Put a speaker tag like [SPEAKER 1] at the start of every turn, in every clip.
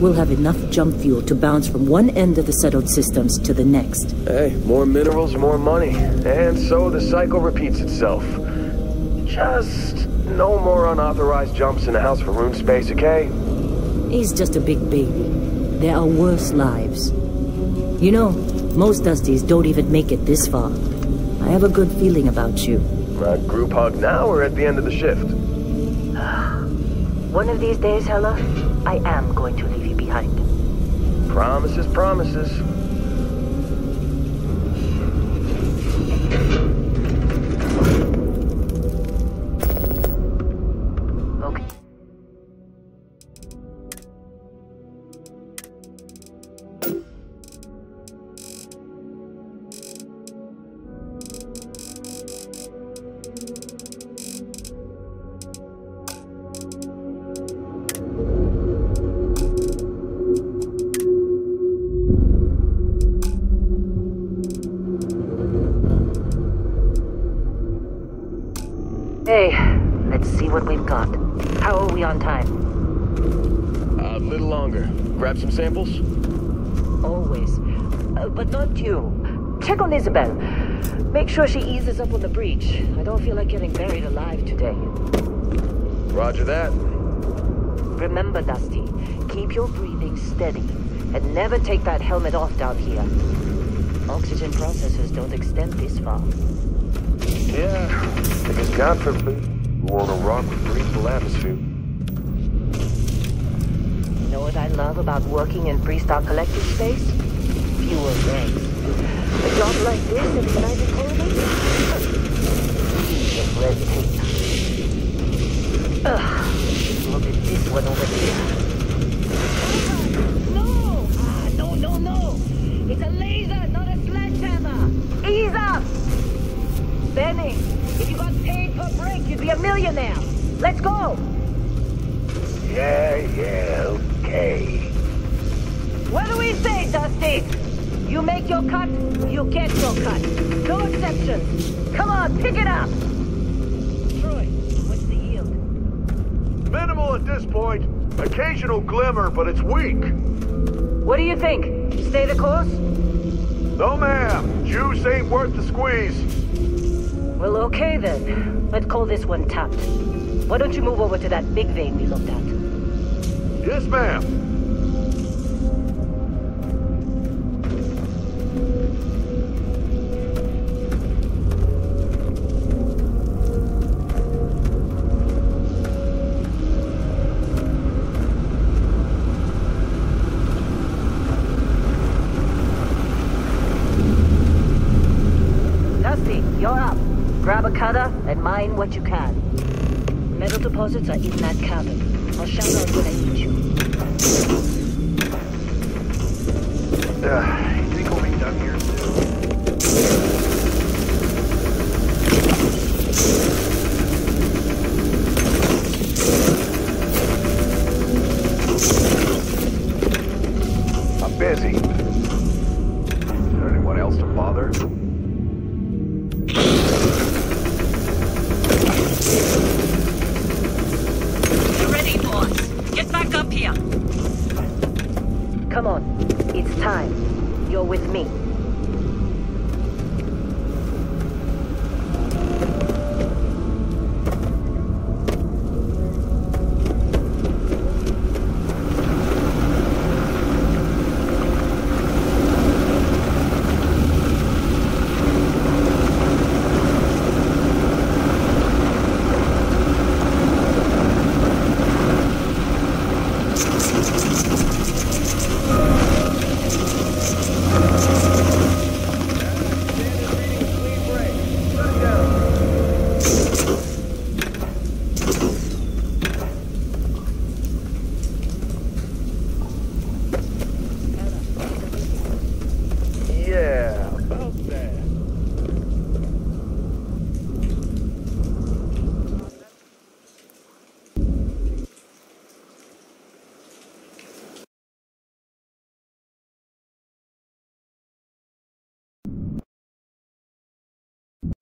[SPEAKER 1] we'll have enough jump fuel to bounce from one end of the settled systems to the next.
[SPEAKER 2] Hey, more minerals, more money. And so the cycle repeats itself. Just no more unauthorized jumps in the house for room space, okay?
[SPEAKER 1] He's just a big baby. There are worse lives. You know, most Dusties don't even make it this far. I have a good feeling about you.
[SPEAKER 2] A group hug now or at the end of the shift?
[SPEAKER 1] One of these days, Heller, I am going to leave you behind.
[SPEAKER 2] Promises, promises.
[SPEAKER 1] Hey, let's see what we've got. How are we on time?
[SPEAKER 2] A little longer. Grab some samples?
[SPEAKER 1] Always. Uh, but not you. Check on Isabel. Make sure she eases up on the breach. I don't feel like getting buried alive today.
[SPEAKER 2] Roger that.
[SPEAKER 1] Remember, Dusty, keep your breathing steady and never take that helmet off down here. Oxygen processors don't extend this far.
[SPEAKER 2] Yeah, because God forbid you want a rock with breathable atmosphere.
[SPEAKER 1] You know what I love about working in Freestar Collective space? Fewer regs. A job like this in the United of red tape. Ugh. Look at this one over here. Break, you'd be a millionaire. Let's go!
[SPEAKER 2] Yeah, yeah, okay.
[SPEAKER 1] What do we say, Dusty? You make your cut, you get your cut. No exceptions. Come on, pick it up! Troy, what's the yield?
[SPEAKER 3] Minimal at this point. Occasional glimmer, but it's weak.
[SPEAKER 1] What do you think? Stay the course?
[SPEAKER 3] No, ma'am. Juice ain't worth the squeeze.
[SPEAKER 1] Well, okay then. Let's call this one tapped. Why don't you move over to that big vein we looked at?
[SPEAKER 3] Yes, ma'am.
[SPEAKER 1] And mine what you can. Metal deposits are in that cabin. I'll shout out when I need you.
[SPEAKER 3] Uh, you think we'll be done here soon? I'm busy. Is there anyone else to bother?
[SPEAKER 1] Come on. It's time. You're with me.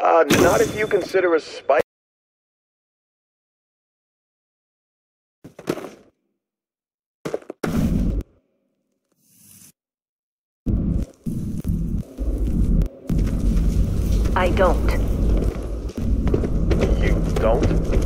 [SPEAKER 2] Uh, not if you consider a spike.
[SPEAKER 1] I don't.
[SPEAKER 2] You don't?